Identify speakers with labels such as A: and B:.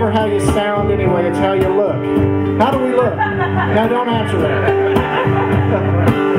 A: never how you sound anyway, it's how you look. How do we look? Now don't answer that.